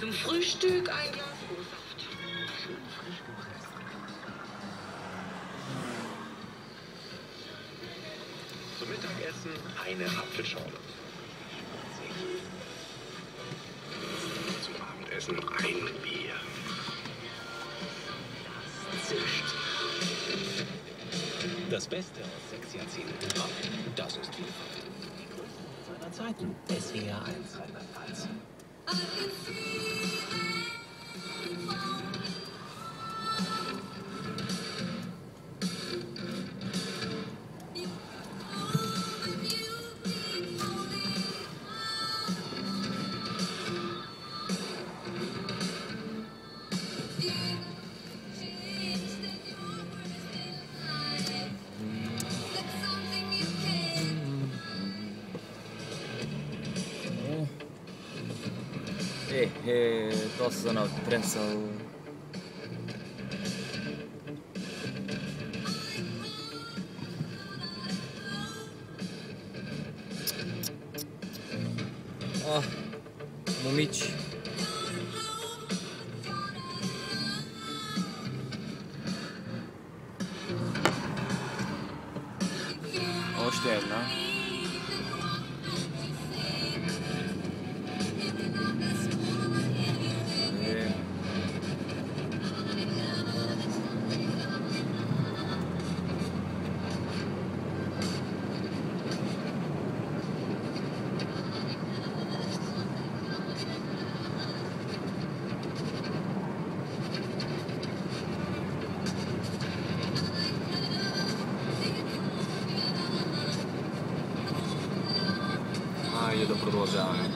Zum Frühstück ein Glas O-Saft. Schön frisch gepresst. Zum Mittagessen eine Apfelschorle. Zum Abendessen ein Bier. Das zischt. Das Beste aus sechs Jahrzehnten das ist Vielfalt. Die größte seiner Zeiten. SWR 1 Rheinland-Pfalz. dosta ono trenca u... Ah, momitos. 点了 и да продължаваме.